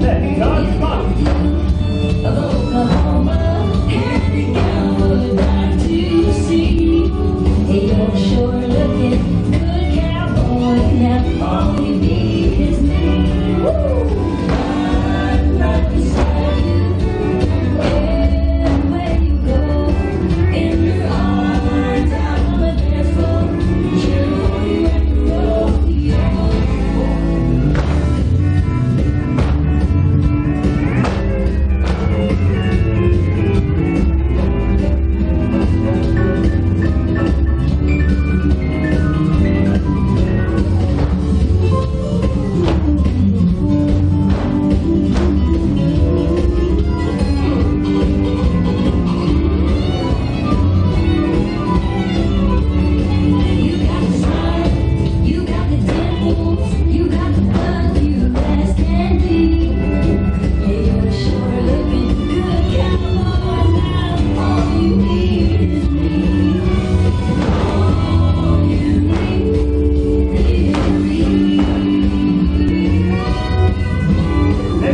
that God's